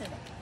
accident.